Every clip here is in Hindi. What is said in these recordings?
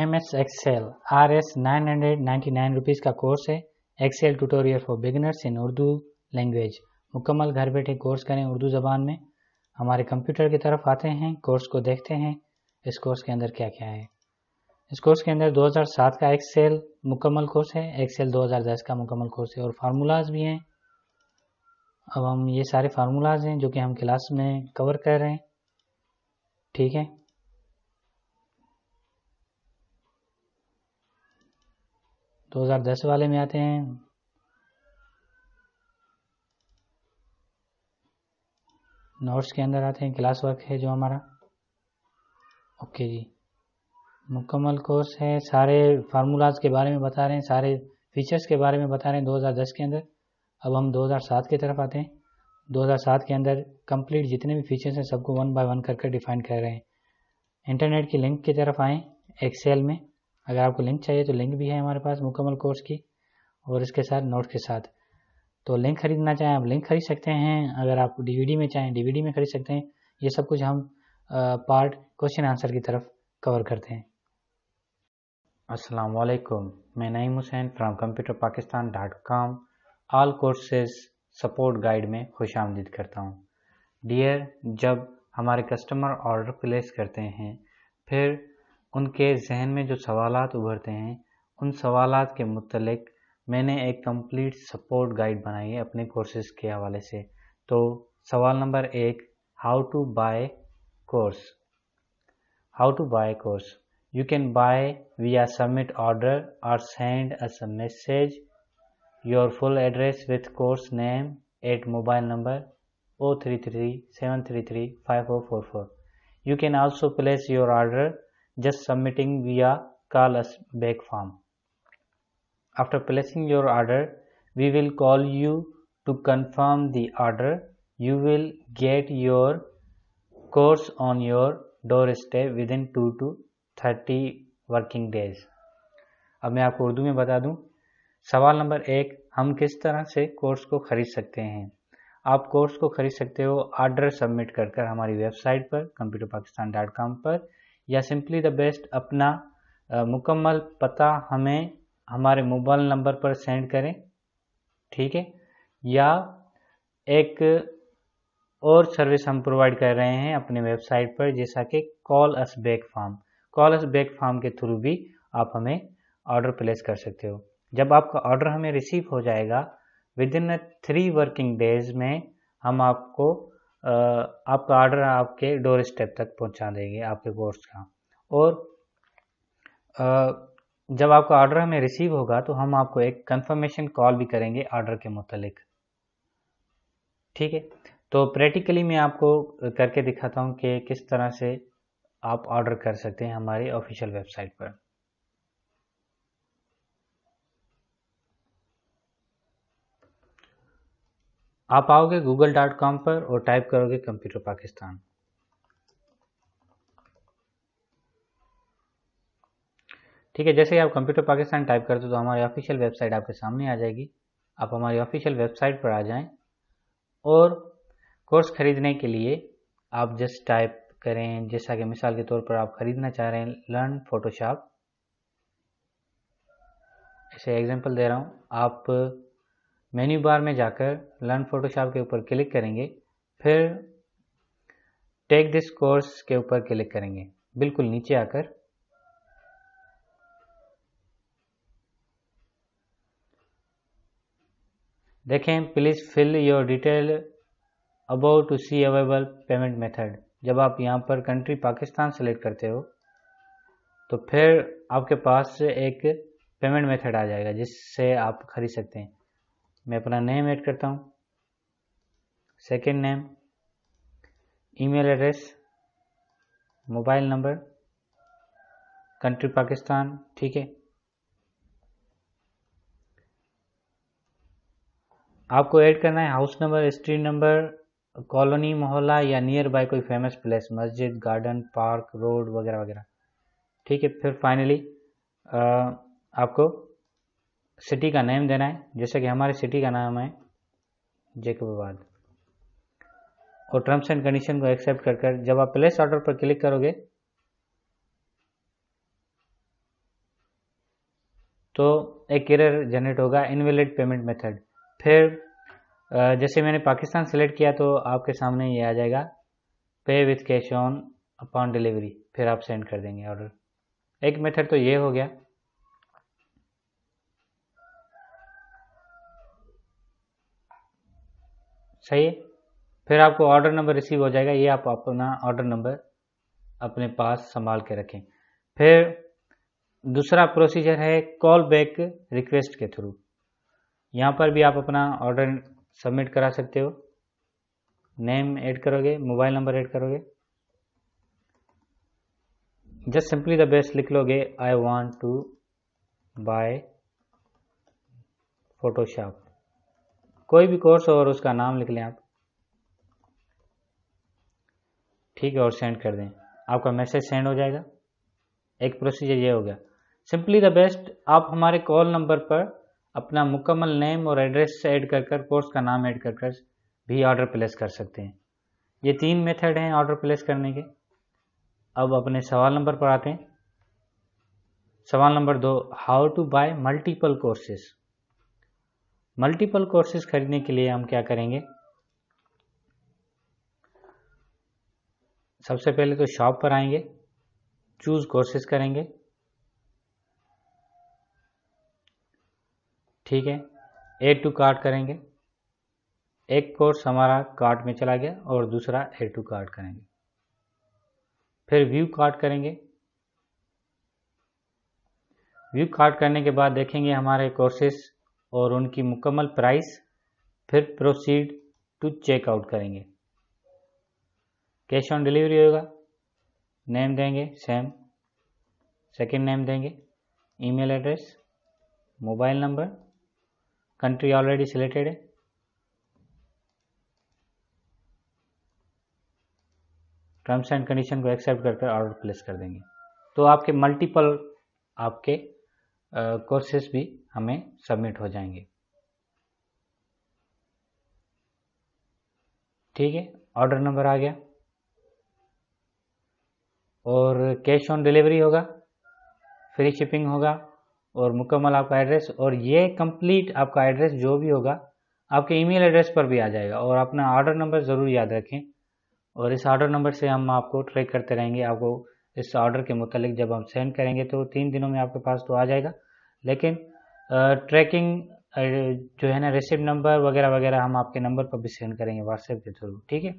M S Excel R S nine hundred ninety nine rupees का कोर्स है। Excel tutorial for beginners in Urdu language मुकम्मल घर बैठे कोर्स करें उर्दू ज़बान में। हमारे कंप्यूटर की तरफ़ आते हैं कोर्स को देखते हैं। इस कोर्स के अंदर क्या क्या है? इस कोर्स के अंदर 2007 का एक्सेल मुकम्मल कोर्स है। एक्सेल 2010 का मुकम्मल कोर्स है और फार्मूलाज भी हैं। अब हम ये सारे फार्मूलाज हैं जो कि हम क्लास में कवर कर रहे हैं। ठीक है? 2010 वाले में आते हैं। नोट्स के अंदर आते हैं, क्लास वर्क है जो हमारा। ओके जी। मुकम्मल कोर्स है, सारे फार्मूलाज के बारे में बता रहे हैं, सारे फीचर्स के बारे में बता रहे हैं 2010 के अंदर। अब हम 2007 की तरफ़ आते हैं। 2007 के अंदर कंप्लीट जितने भी फीचर्स हैं, सबको वन बाय वन करके डिफाइन कर रहे हैं। इंटरनेट की लिंक की तरफ़ आएँ, एक्सेल में। अगर आपको लिंक चाहिए तो लिंक भी है हमारे पास मुकम्मल कोर्स की और इसके साथ नोट्स के साथ। तो लिंक खरीदना चाहें, आप लिंक खरीद सकते हैं। अगर आप डीवीडी में चाहें डीवीडी में खरीद सकते हैं। ये सब कुछ हम पार्ट क्वेश्चन आंसर की तरफ़ कवर करते हैं। अस्सलाम वालेकुम मैं Naeem Hussain from computer Pakistan dot com all courses support guide में खुश आमदीद करता हूँ। डियर जब हमारे कस्टमर ऑर्डर प्लेस करते हैं, फिर उनके जहन में जो सवाल उभरते हैं, उन सवाल के मतलब मैंने एक कंप्लीट सपोर्ट गाइड बनाई है अपने कोर्सेज के हवाले से। तो सवाल नंबर एक how to buy course how to buy course you can buy we are submit order और send us message your full address with course name at mobile number O three three seven three three five four four four you can also place your order just submitting via call us back form. After placing your order, we will call you to confirm the order. You will get your course on your doorstep within 2 to 30 working days अब मैं आपको उर्दू में बता दूँ सवाल नंबर एक हम किस तरह से कोर्स को ख़रीद सकते हैं आप कोर्स को ख़रीद सकते हो ऑर्डर सबमिट कर कर हमारी वेबसाइट पर कंप्यूटर पाकिस्तान डॉट कॉम पर या सिंपली द बेस्ट अपना मुकम्मल पता हमें हमारे मोबाइल नंबर पर सेंड करें, ठीक है? या एक और सर्विस हम प्रोवाइड कर रहे हैं अपने वेबसाइट पर, जैसा कि call us back form call us back form के थ्रू भी आप हमें ऑर्डर प्लेस कर सकते हो। जब आपका ऑर्डर हमें रिसीव हो जाएगा within three working days में हम आपको आपका ऑर्डर आपके डोर स्टेप तक पहुँचा देंगे आपके कोर्स का। और जब आपका ऑर्डर हमें रिसीव होगा तो हम आपको एक कंफर्मेशन कॉल भी करेंगे ऑर्डर के मुतलिक। ठीक है? तो प्रैक्टिकली मैं आपको करके दिखाता हूँ कि किस तरह से आप ऑर्डर कर सकते हैं हमारी ऑफिशियल वेबसाइट पर। आप आओगे गूगल डॉट कॉम पर और टाइप करोगे कंप्यूटर पाकिस्तान ठीक है, जैसे ही आप कंप्यूटर पाकिस्तान टाइप करते हो तो हमारी ऑफिशियल वेबसाइट आपके सामने आ जाएगी। आप हमारी ऑफिशियल वेबसाइट पर आ जाएँ और कोर्स खरीदने के लिए आप जस्ट टाइप करें। जैसा कि मिसाल के तौर पर आप खरीदना चाह रहे हैं लर्न फोटोशॉप ऐसे एग्जांपल दे रहा हूँ। आप मेन्यू बार में जाकर लर्न फोटोशॉप के ऊपर क्लिक करेंगे। फिर टेक दिस कोर्स के ऊपर क्लिक करेंगे। बिल्कुल नीचे आकर। देखें please fill your detail about to see available payment method जब आप यहाँ पर कंट्री पाकिस्तान सेलेक्ट करते हो तो फिर आपके पास एक पेमेंट मेथड आ जाएगा, जिससे आप खरीद सकते हैं। मैं अपना नेम ऐड करता हूँ। Second name email address mobile number country Pakistan ठीक है? आपको ऐड करना है house number street number colony मोहल्ला या नियर बाय कोई फ़ेमस प्लेस मस्जिद गार्डन पार्क रोड वगैरह वगैरह। ठीक है, फिर फाइनली आपको सिटी का नेम देना है। जैसे कि हमारे सिटी का नाम है जेकबाबाद। और टर्म्स एंड कंडीशन को एक्सेप्ट कर कर जब आप प्लेस ऑर्डर पर क्लिक करोगे तो एक एरर जनरेट होगा इनवेलिड पेमेंट मेथड फिर जैसे मैंने पाकिस्तान सेलेक्ट किया तो आपके सामने ये आ जाएगा pay with cash on upon delivery फिर आप सेंड कर देंगे ऑर्डर एक मेथड तो ये हो गया। सही है। फिर आपको ऑर्डर नंबर रिसीव हो जाएगा। ये आप अपना ऑर्डर नंबर अपने पास संभाल के रखें। फिर दूसरा प्रोसीजर है कॉल बैक रिक्वेस्ट के थ्रू। यहाँ पर भी आप अपना ऑर्डर सबमिट करा सकते हो। नेम ऐड करोगे मोबाइल नंबर ऐड करोगे। जस्ट सिंपली द बेस्ट लिख लोगे I want to buy Photoshop कोई भी कोर्स और उसका नाम लिख लें आप। ठीक है, और सेंड कर दें। आपका मैसेज सेंड हो जाएगा। एक प्रोसीजर ये हो गया। सिंपली द बेस्ट आप हमारे कॉल नंबर पर अपना मुकम्मल नेम और एड्रेस ऐड कर कर कोर्स का नाम ऐड कर कर भी ऑर्डर प्लेस कर सकते हैं। ये तीन मेथड हैं ऑर्डर प्लेस करने के। अब अपने सवाल नंबर पर आते हैं। सवाल नंबर दो how to buy multiple courses multiple courses खरीदने के लिए हम क्या करेंगे? सबसे पहले तो शॉप पर आएँगे चूज़ कोर्सेज करेंगे। ठीक है ए टू कार्ड करेंगे। एक कोर्स हमारा कार्ड में चला गया और दूसरा ए टू कार्ड करेंगे। फिर व्यू कार्ड करेंगे। व्यू कार्ड करने के बाद देखेंगे हमारे कोर्सेज और उनकी मुकम्मल प्राइस फिर प्रोसीड टू चेकआउट करेंगे। कैश ऑन डिलीवरी होगा। नेम देंगे सेम सेकंड नेम देंगे email address mobile number country already selected है। टर्म्स एंड कंडीशन को एक्सेप्ट करके ऑर्डर प्लेस कर देंगे। तो आपके मल्टीपल आपके कोर्सेस भी हमें सबमिट हो जाएँगे। ठीक है ऑर्डर नंबर आ गया। और कैश ऑन डिलीवरी होगा फ्री शिपिंग होगा, और मुकम्मल आपका एड्रेस और ये कंप्लीट आपका एड्रेस जो भी होगा, आपके ईमेल एड्रेस पर भी आ जाएगा। और अपना ऑर्डर नंबर ज़रूर याद रखें, और इस ऑर्डर नंबर से हम आपको ट्रैक करते रहेंगे। आपको इस ऑर्डर के मुतालिक जब हम सेंड करेंगे तो तीन दिनों में आपके पास तो आ जाएगा। लेकिन ट्रैकिंग जो है ना रिसिप्ट नंबर वगैरह वगैरह हम आपके नंबर पर भी सेंड करेंगे व्हाट्सएप के थ्रू ठीक है?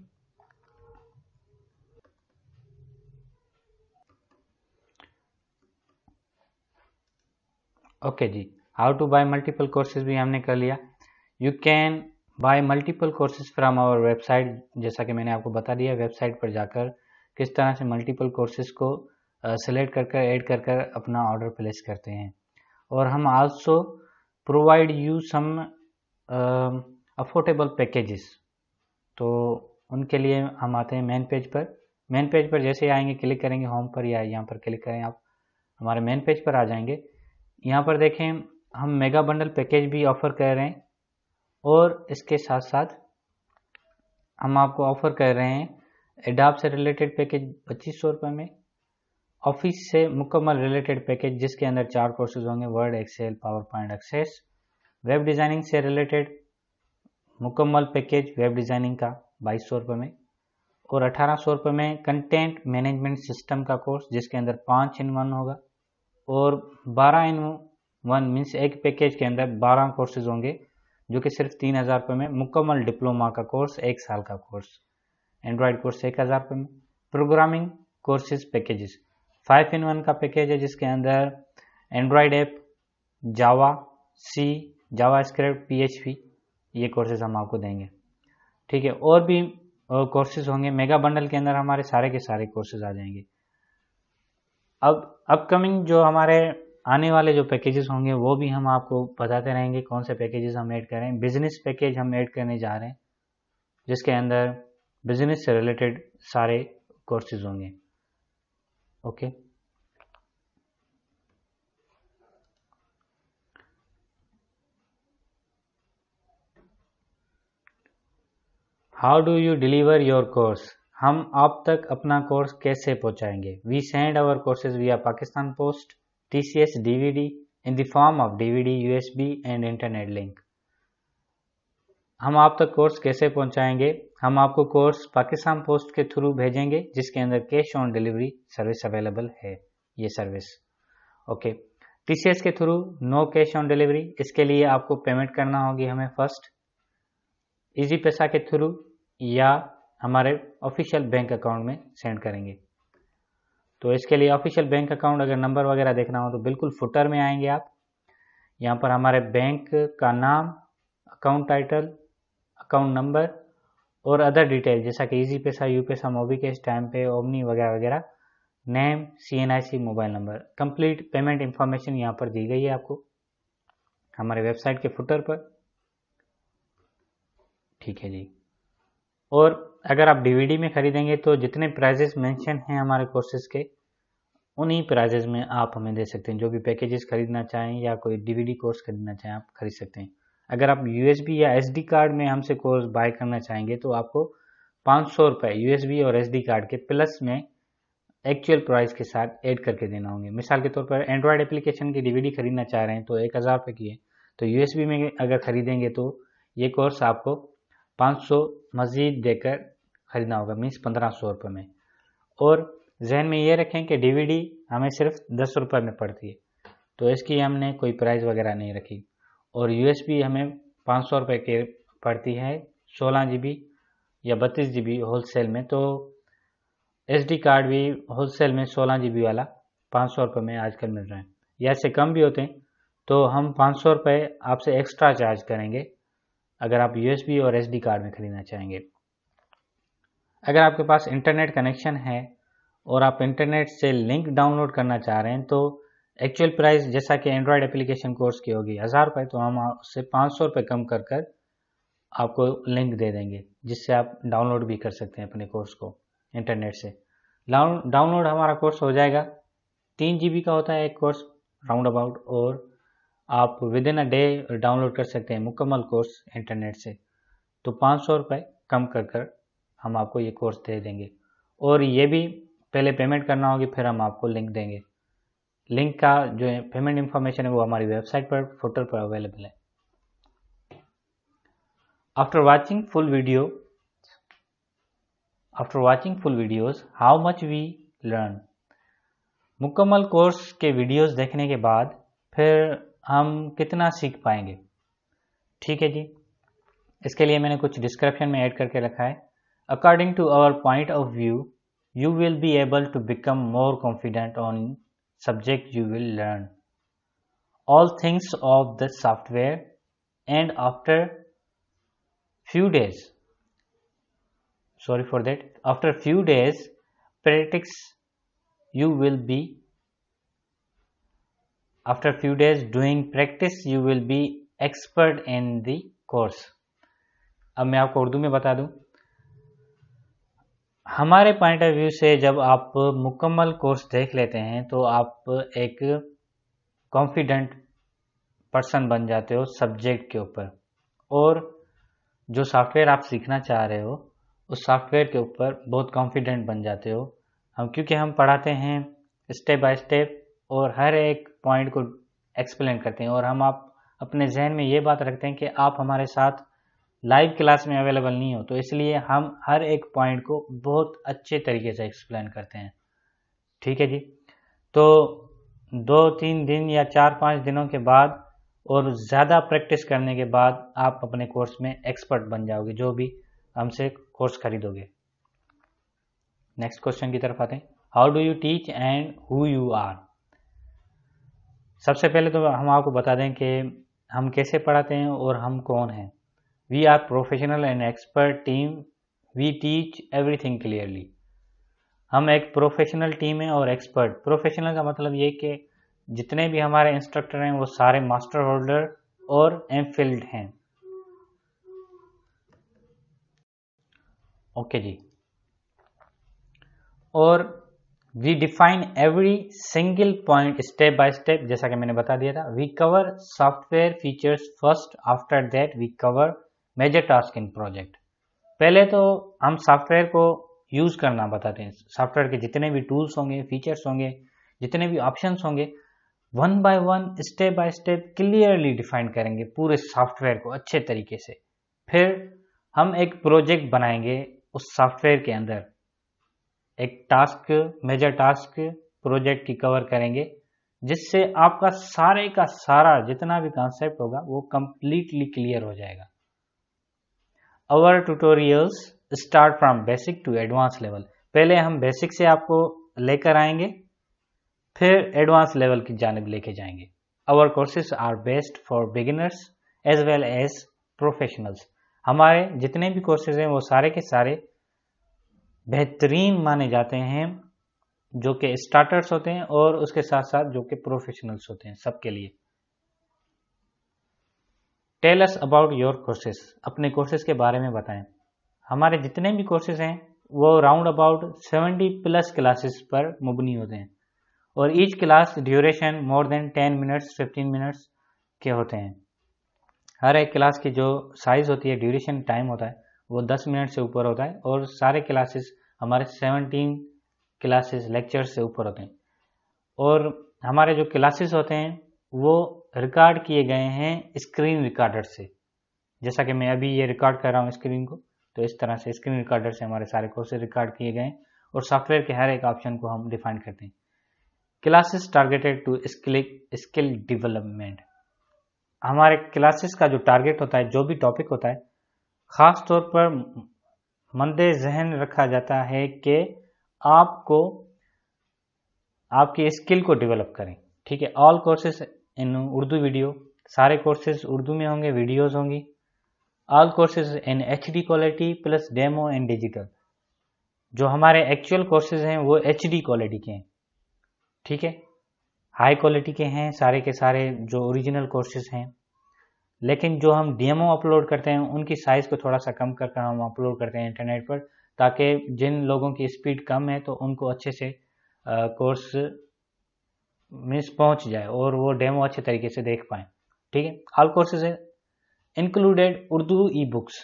Okay ji how to buy multiple courses भी हमने कर लिया। You can buy multiple courses from our website जैसा कि मैंने आपको बता दिया वेबसाइट पर जाकर किस तरह से मल्टीपल कोर्सेज को सेलेक्ट कर कर ऐड कर कर अपना ऑर्डर प्लेस करते हैं। और हम also provide you some affordable packages तो उनके लिए हम आते हैं मेन पेज पर। मेन पेज पर जैसे आएँगे क्लिक करेंगे होम पर या यहाँ पर क्लिक करें आप। हमारे मेन पेज पर आ जाएँगे। यहाँ पर देखें, हम मेगा बंडल पैकेज भी ऑफ़र कर रहे हैं। और इसके साथ साथ हम आपको ऑफ़र कर रहे हैं। एडाप से रिलेटेड पैकेज पच्चीस सौ रुपये में। ऑफ़िस से मुकम्मल रिलेटेड पैकेज जिसके अंदर चार कोर्सेज होंगे Word Excel PowerPoint Access web designing से रिलेटेड मुकम्मल पैकेज वेब डिज़ाइनिंग का बाईस सौ रुपये में। और अठारह सौ रुपये में कंटेंट मैनेजमेंट सिस्टम का कोर्स जिसके अंदर पाँच इन वन होगा। और बारह इन वन मीन्स एक पैकेज के अंदर बारह कोर्सेज होंगे, जो कि सिर्फ़ तीन हज़ार रुपये में मुकम्मल डिप्लोमा का कोर्स एक साल का कोर्स एंड्रॉयड कोर्स एक हज़ार रुपये में। Programming courses packages five in one का पैकेज है जिसके अंदर Android app Java C JavaScript P ये कोर्सेज हम आपको देंगे। ठीक है, और भी कोर्सेज होंगे। मेगा बंडल के अंदर हमारे सारे के सारे कोर्सेज आ जाएँगे। अब अपकमिंग जो हमारे आने वाले जो पैकेजेस होंगे, वो भी हम आपको बताते रहेंगे कौन से पैकेजेस हम ऐड करें। बिज़नेस पैकेज हम ऐड करने जा रहे हैं, जिसके अंदर बिज़नेस से रिलेटेड सारे कोर्सेज होंगे। Okay. How do you deliver your course हम आप तक अपना कोर्स कैसे पहुंचाएँगे? We send our courses via Pakistan post T C S D V D in the form of DVD, USB and internet link. हम आप तक कोर्स कैसे पहुंचाएँगे? हम आपको कोर्स पाकिस्तान पोस्ट के थ्रू भेजेंगे, जिसके अंदर cash on delivery service available है, ये सर्विस ओके टीसीएस के through no cash on delivery इसके लिए आपको पेमेंट करना होगी हमें फ़र्स्ट इजी पैसा के थ्रू या हमारे ऑफिशियल बैंक अकाउंट में सेंड करेंगे। तो इसके लिए ऑफिशियल बैंक अकाउंट अगर नंबर वगैरह देखना हो तो बिल्कुल फुटर में आएँगे आप। यहाँ पर हमारे बैंक का नाम अकाउंट टाइटल अकाउंट नंबर और अदर डिटेल जैसा कि इजी पैसा यू पैसा मोबी के टाइम पे ओमनी वगैरह वगैरह name C N I C mobile number complete payment information यहाँ पर दी गई है आपको हमारे वेबसाइट के फुटर पर। ठीक है जी। और अगर आप डीवीडी में खरीदेंगे तो जितने प्राइजेस मेंशन हैं हमारे कोर्सेज के, उन्हीं प्राइजेस में आप हमें दे सकते हैं। जो भी पैकेजेस खरीदना चाहें या कोई डीवीडी कोर्स खरीदना चाहें, आप खरीद सकते हैं। अगर आप यूएसबी या एसडी कार्ड में हमसे कोर्स बाय करना चाहेंगे तो आपको पाँच सौ रुपये यूएसबी और एसडी कार्ड के प्लस में एक्चुअल प्राइस के साथ ऐड करके देना होंगे। मिसाल के तौर पर एंड्रॉयड एप्लीकेशन की डीवीडी खरीदना चाह रहे हैं तो एक हज़ार रुपये की है। तो यूएसबी में अगर खरीदेंगे तो ये कोर्स आपको पाँच सौ मज़ीद देकर ख़रीदना होगा मीन्स पंद्रह सौ रुपये में। और जहन में ये रखें कि डीवीडी हमें सिर्फ़ दस रुपये में पड़ती है। तो इसकी हमने कोई प्राइस वगैरह नहीं रखी। और यूएसबी हमें पाँच सौ रुपये के पड़ती है, सोलह जी या बत्तीस जी होलसेल में। तो एसडी कार्ड भी होलसेल में सोलह जी वाला पाँच सौ रुपये में आजकल मिल रहा है। या इससे कम भी होते हैं तो हम पाँच सौ रुपये आपसे एक्स्ट्रा चार्ज करेंगे, अगर आप यूएसबी और एसडी कार्ड में ख़रीदना चाहेंगे। अगर आपके पास इंटरनेट कनेक्शन है और आप इंटरनेट से लिंक डाउनलोड करना चाह रहे हैं तो एक्चुअल प्राइस जैसा कि एंड्रॉयड एप्लीकेशन कोर्स की होगी, हज़ार रुपये तो हम उससे पाँच सौ रुपये कम कर कर आपको लिंक दे देंगे, जिससे आप डाउनलोड भी कर सकते हैं अपने कोर्स को इंटरनेट से। डाउनलोड हमारा कोर्स हो जाएगा। तीन जी का होता है एक कोर्स राउंड अबाउट और आप within a day download कर सकते हैं मुकम्मल कोर्स इंटरनेट से। तो पाँच सौ रुपये कम कर कर हम आपको ये कोर्स दे देंगे। और ये भी पहले पेमेंट करना होगी, फिर हम आपको लिंक देंगे। लिंक का जो पेमेंट इंफॉर्मेशन है वो हमारी वेबसाइट पर फोटल पर अवेलेबल है। After watching full video after watching full videos how much we learn मुकम्मल कोर्स के वीडियोस देखने के बाद फिर हम कितना सीख पाएँगे? ठीक है जी। इसके लिए मैंने कुछ डिस्क्रिप्शन में ऐड करके रखा है। According to our point of view you will be able to become more confident on subject you will learn all things of the software and after few days sorry for that after few days practice you will be after few days doing practice you will be expert in the course अब मैं आपको उर्दू में बता दूं हमारे पॉइंट ऑफ़ व्यू से जब आप मुकम्मल कोर्स देख लेते हैं तो आप एक कॉन्फिडेंट पर्सन बन जाते हो सब्जेक्ट के ऊपर। और जो सॉफ्टवेयर आप सीखना चाह रहे हो, उस सॉफ्टवेयर के ऊपर बहुत कॉन्फिडेंट बन जाते हो। हम, क्योंकि हम पढ़ाते हैं स्टेप बाय स्टेप और हर एक पॉइंट को एक्सप्लेन करते हैं। और हम आप, अपने जहन में ये बात रखते हैं कि आप हमारे साथ लाइव क्लास में अवेलेबल नहीं हो तो इसलिए हम हर एक पॉइंट को बहुत अच्छे तरीके से एक्सप्लेन करते हैं। ठीक है जी? तो दो, तीन दिन या चार, पाँच दिनों के बाद और ज़्यादा प्रैक्टिस करने के बाद आप अपने कोर्स में एक्सपर्ट बन जाओगे, जो भी हमसे कोर्स खरीदोगे। नेक्स्ट क्वेश्चन की तरफ़ आते हैं। How do you teach and who you are सबसे पहले तो हम आपको बता दें कि हम कैसे पढ़ाते हैं और हम कौन हैं। We are professional and expert team. We teach everything clearly. हम एक प्रोफेशनल टीम है और एक्सपर्ट प्रोफेशनल का मतलब ये कि जितने भी हमारे इंस्ट्रक्टर हैं, वो सारे मास्टर होल्डर और एम फ़ील्ड हैं। ओके जी। और we define every single point step by step जैसा कि मैंने बता दिया था। We cover software features first after that we cover major task in project. पहले तो हम सॉफ्टवेयर को यूज़ करना बताते हैं। सॉफ्टवेयर के जितने भी टूल्स होंगे, फीचर्स होंगे, जितने भी ऑप्शन होंगे one by one step by step clearly define करेंगे पूरे सॉफ्टवेयर को अच्छे तरीके से। फिर हम एक प्रोजेक्ट बनाएँगे उस सॉफ्टवेयर के अंदर। एक टास्क मेजर टास्क प्रोजेक्ट की कवर करेंगे, जिससे आपका सारे का सारा जितना भी कॉन्सेप्ट होगा, वो कंप्लीटली क्लियर हो जाएगा। Our tutorials start from basic to advance level पहले हम बेसिक से आपको लेकर आएँगे, फिर एडवांस लेवल की जानब लेके जाएँगे। Our courses are best for beginners as well as professionals हमारे जितने भी कोर्सेज हैं, वो सारे के सारे बेहतरीन माने जाते हैं, जो कि स्टार्टर्स होते हैं और उसके साथ साथ जो कि प्रोफेशनल्स होते हैं, सबके लिए। Tell us about your courses अपने कोर्सेज के बारे में बताएँ। हमारे जितने भी कोर्सेज हैं, वो राउंड अबाउट 70 प्लस क्लासेस पर मुबनी होते हैं। और each class duration more than 10 minutes 15 minutes के होते हैं। हर एक क्लास की जो साइज़ होती है ड्यूरेशन टाइम होता है, वो 10 मिनट से ऊपर होता है। और सारे क्लासेस हमारे 17 क्लासेस लेक्चर से ऊपर होते हैं। और हमारे जो क्लासेस होते हैं, वो रिकॉर्ड किए गए हैं स्क्रीन रिकॉर्डर से। जैसा कि मैं अभी ये रिकॉर्ड कर रहा हूँ स्क्रीन को तो इस तरह से स्क्रीन रिकॉर्डर से हमारे सारे कोर्सेज रिकॉर्ड किए गए और सॉफ्टवेयर के हर एक ऑप्शन को हम डिफाइन करते हैं। Classes targeted to skill skill development हमारे क्लासेस का जो टारगेट होता है, जो भी टॉपिक होता है, ख़ास तौर पर मंदे जहन रखा जाता है कि आपको, आपकी स्किल को डेवलप करें। ठीक है all courses in Urdu video. सारे कोर्सेज उर्दू में होंगे वीडियोस होंगी। All courses in H D quality plus demo and digital जो हमारे एक्चुअल कोर्सेज हैं, वो एच डी क्वालिटी के हैं। ठीक है? हाई क्वालिटी के हैं, सारे के सारे जो ओरिजिनल कोर्सेज हैं। लेकिन जो हम डीएमओ अपलोड करते हैं, उनकी साइज़ को थोड़ा सा कम करके हम अपलोड करते हैं इंटरनेट पर, ताकि जिन लोगों की स्पीड कम है तो उनको अच्छे से कोर्स मिस पहुँच जाए और वो डेमो अच्छे तरीके से देख पाए। ठीक है? All courses included Urdu e books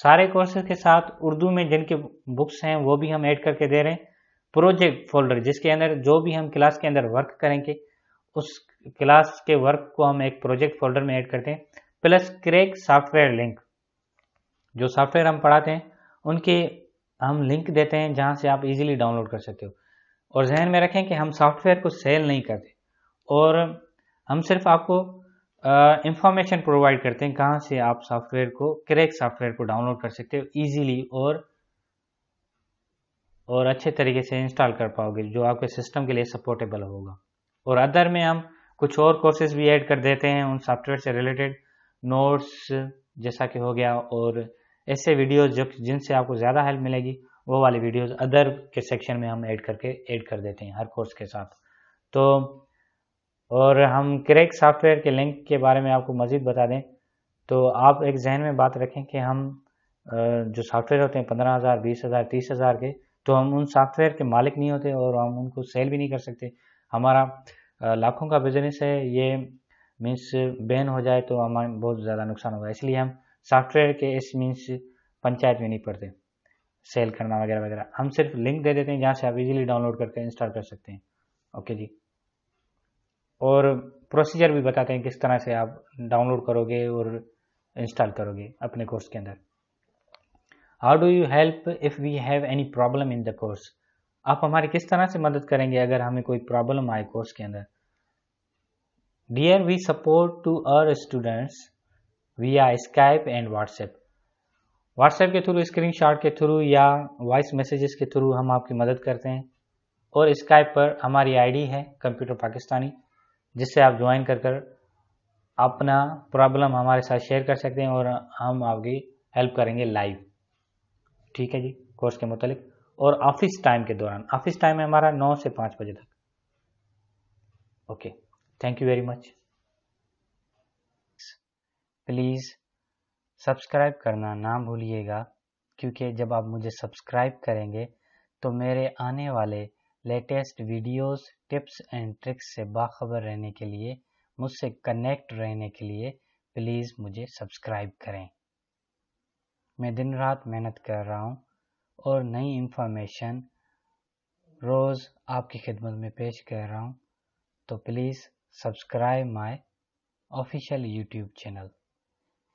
सारे कोर्सेज के साथ उर्दू में जिनके बुक्स हैं, वो भी हम ऐड करके दे रहे हैं। प्रोजेक्ट फोल्डर जिसके अंदर जो भी हम क्लास के अंदर वर्क करेंगे, उस क्लास के वर्क को हम एक प्रोजेक्ट फोल्डर में ऐड करते हैं। प्लस क्रेक सॉफ्टवेयर लिंक जो सॉफ्टवेयर हम पढ़ाते हैं, उनके हम लिंक देते हैं जहाँ से आप इजीली डाउनलोड कर सकते हो। और जहन में रखें कि हम सॉफ्टवेयर को सेल नहीं करते और हम सिर्फ़ आपको इंफॉर्मेशन प्रोवाइड करते हैं कहाँ से आप सॉफ्टवेयर को क्रैक सॉफ्टवेयर को डाउनलोड कर सकते हो इजीली और और अच्छे तरीके से इंस्टॉल कर पाओगे, जो आपके सिस्टम के लिए सपोर्टेबल होगा। और अदर में हम कुछ और कोर्सेज भी ऐड कर देते हैं उन सॉफ्टवेयर से रिलेटेड नोट्स जैसा कि हो गया और ऐसे वीडियोस जो जिनसे आपको ज़्यादा हेल्प मिलेगी। वो वाली वीडियोस अदर के सेक्शन में हम ऐड करके ऐड कर देते हैं, हर कोर्स के साथ। तो और हम क्रैक सॉफ्टवेयर के लिंक के बारे में आपको मज़ीद बता दें तो आप एक जहन में बात रखें कि हम जो सॉफ्टवेयर होते हैं पंद्रह हज़ार, बीस हज़ार, तीस हज़ार के तो हम उन सॉफ्टवेयर के मालिक नहीं होते और हम उनको सेल भी नहीं कर सकते। हमारा लाखों का बिज़नेस है, ये मीन्स बैन हो जाए तो हमारे बहुत ज़्यादा नुकसान होगा। इसलिए हम सॉफ्टवेयर के इस मीन्स पंचायत में नहीं पढ़ते। सेल करना वगैरह वगैरह। हम सिर्फ़ लिंक दे देते हैं जहाँ से आप इजीली डाउनलोड करके इंस्टॉल कर सकते हैं। ओके जी। और प्रोसीजर भी बताते हैं किस तरह से आप डाउनलोड करोगे और इंस्टॉल करोगे अपने कोर्स के अंदर। How do you help if we have any problem in the course आप हमारी किस तरह से मदद करेंगे अगर हमें कोई प्रॉब्लम आए कोर्स के अंदर? Dear we support to our students we are Skype and WhatsApp WhatsApp के थ्रू स्क्रीनशॉट के थ्रू या वॉइस मैसेजेस के थ्रू हम आपकी मदद करते हैं। और स्काइप पर हमारी आईडी है कंप्यूटर पाकिस्तानी जिससे आप ज्वाइन कर कर अपना प्रॉब्लम हमारे साथ शेयर कर सकते हैं और हम आपकी हेल्प करेंगे लाइव ठीक है जी कोर्स के मुतलिक। और ऑफ़िस टाइम के दौरान ऑफ़िस टाइम है हमारा नौ से पाँच बजे तक। Okay thank you very much please subscribe करना ना भूलिएगा, क्योंकि जब आप मुझे सब्सक्राइब करेंगे तो मेरे आने वाले latest videos, tips and tricks से बाखबर रहने के लिए, मुझसे कनेक्ट रहने के लिए, प्लीज़ मुझे सब्सक्राइब करें मैं दिन रात मेहनत कर रहा हूँ और नई इन्फॉर्मेशन रोज़ आपकी खिदमत में पेश कर रहा हूँ तो please subscribe my official YouTube channel.